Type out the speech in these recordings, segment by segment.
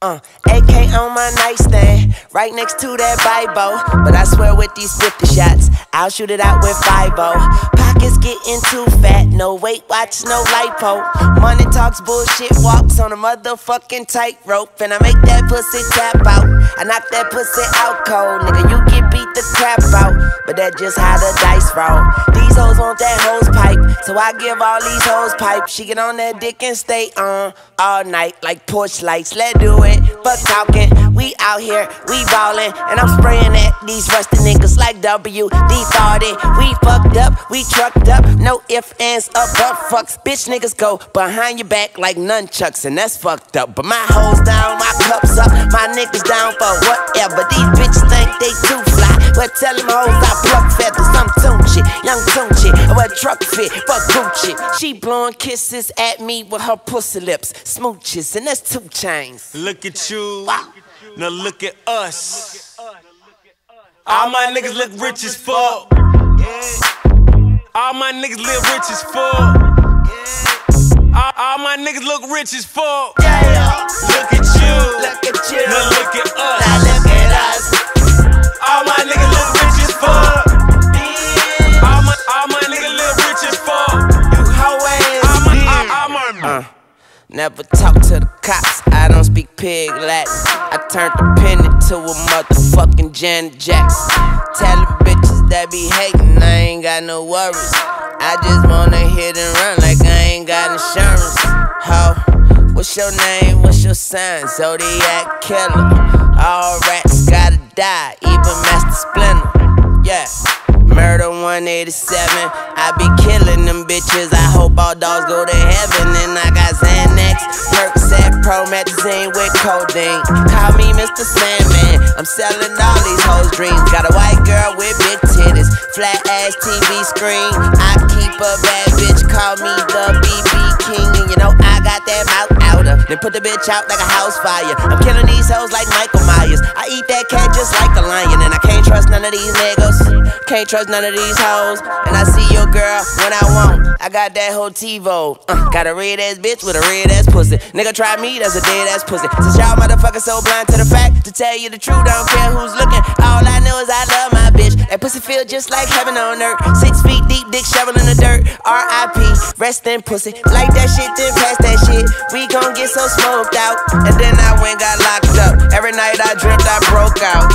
Uh, AK on my nightstand, right next to that Bible. But I swear with these 50 shots, I'll shoot it out with 5 Pockets getting too fat, no weight watch, no lipo. Money talks, bullshit walks on a motherfucking tightrope. And I make that pussy tap out. I knock that pussy out cold, nigga. You get the crap out, but that just how the dice roll. These hoes want that hose pipe, so I give all these hoes pipe. She get on that dick and stay on all night like porch lights. Let's do it, fuck talking. We out here, we ballin', and I'm spraying at these rusty niggas like WD 40. We fucked up, we trucked up, no ifs, ands, or but fucks. Bitch niggas go behind your back like nunchucks, and that's fucked up. But my hoes down, my cups up, my niggas down for whatever. These bitches think they tell them hoes I pluck feathers, I'm Tunechi, young Tunechi. I wear Trukfit, fuck Gucci. She blowing kisses at me with her pussy lips, smooches, and that's 2 Chainz. Look at you, now look at us. All my niggas look rich as fuck. All my niggas live rich as fuck. All, all my niggas look rich as fuck. Look at you, Look at you. now look at us. Never talk to the cops, I don't speak pig Latin. I turned the pen into a motherfucking Janet Jackson. Tell the bitches that be hating, I ain't got no worries. I just wanna hit and run like I ain't got insurance. Ho, what's your name? What's your sign? Zodiac killer. All rats gotta die, even Master Splinter. Yeah. Murder 187. I be killing them bitches. I hope all dogs go to heaven. And I got Xanax, Percocet, Promethazine with codeine. Call me Mr. Sandman. I'm selling all these hoes' dreams. Got a white girl with big titties, flat ass TV screen. I keep a bad bitch. Call me the BB King. And you know I got that mouth outer. Then put the bitch out like a house fire. I'm killing these hoes like Michael Myers. I eat that cat just like a lion. And I can't trust none of these niggas. Can't trust none of these hoes. And I see your girl when I want. I got that whole TiVo. Uh, got a red ass bitch with a red ass pussy. Nigga try me, that's a dead ass pussy. Since y'all motherfuckers so blind to the fact, to tell you the truth, don't care who's looking. All I know is I love my bitch. That pussy feel just like heaven on earth. Six feet deep, dick shovel in the dirt. R.I.P. Rest in pussy. Like that shit, then pass that shit. We gon' get so smoked out. And then I went got locked up. Every night I dreamt I broke out.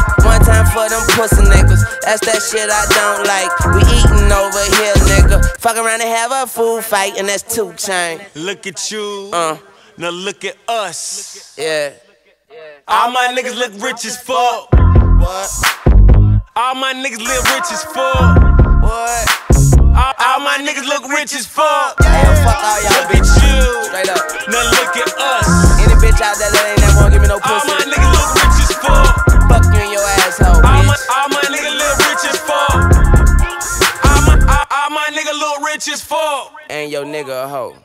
One time for them pussy niggas. That's that shit I don't like. We eating over here, nigga. Fuck around and have a food fight, and that's 2 Chainz. look at you, Uh, now look at us. yeah. All my niggas look rich as fuck. What? All my niggas live rich as fuck. What? All, all my niggas look rich as fuck. Hey, fuck all y'all Look at bitches. you, Straight up. now look at us. Any bitch out there that ain't that won't give me no All pussy. my niggas rich as fuck. And your nigga a hoe.